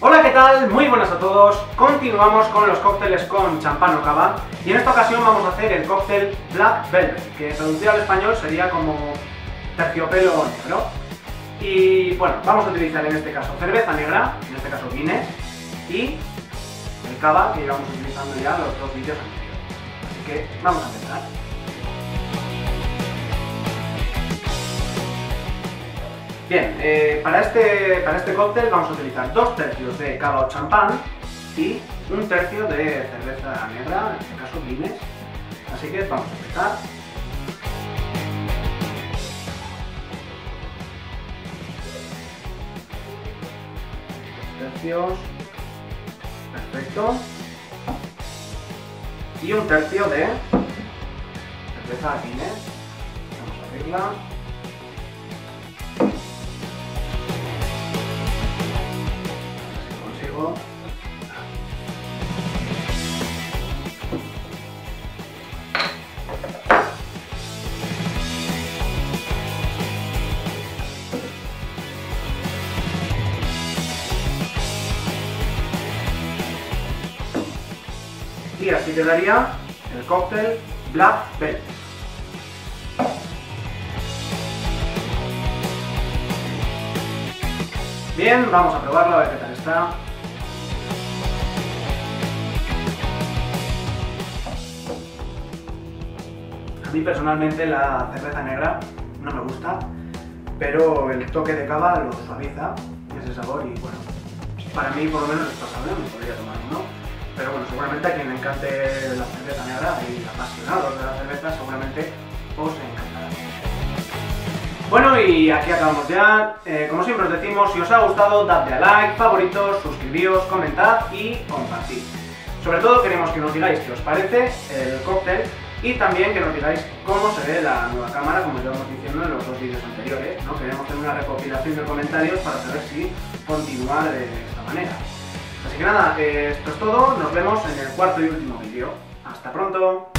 Hola, ¿qué tal? Muy buenas a todos. Continuamos con los cócteles con champán o cava y en esta ocasión vamos a hacer el cóctel Black Velvet, que traducido al español sería como terciopelo negro. Y bueno, vamos a utilizar en este caso cerveza negra, en este caso Guinness, y el cava que llevamos utilizando ya los dos vídeos anteriores. Así que vamos a empezar. Bien, eh, para, este, para este cóctel vamos a utilizar dos tercios de cava o champán y un tercio de cerveza negra, en este caso Guinness. Así que vamos a empezar. tercios. Perfecto. Y un tercio de cerveza Guinness. Vamos a abrirla. Y así quedaría el cóctel Black Velvet. Bien, vamos a probarlo a ver qué tal está. A mí personalmente la cerveza negra no me gusta, pero el toque de cava lo suaviza, ese sabor y bueno, para mí por lo menos es pasable, me podría tomar uno. Pero bueno, seguramente a quien le encante la cerveza negra y apasionados de la cerveza seguramente os encantará. Bueno, y aquí acabamos ya. Eh, como siempre os decimos, si os ha gustado, dadle a like, favoritos, suscribíos, comentad y compartid. Sobre todo queremos que nos digáis qué os parece el cóctel y también que nos digáis cómo se ve la nueva cámara, como llevamos diciendo en los dos vídeos anteriores. ¿no? Queremos tener una recopilación de comentarios para saber si continuar de esta manera. Así que nada, eh, esto es todo. Nos vemos en el cuarto y último vídeo. ¡Hasta pronto!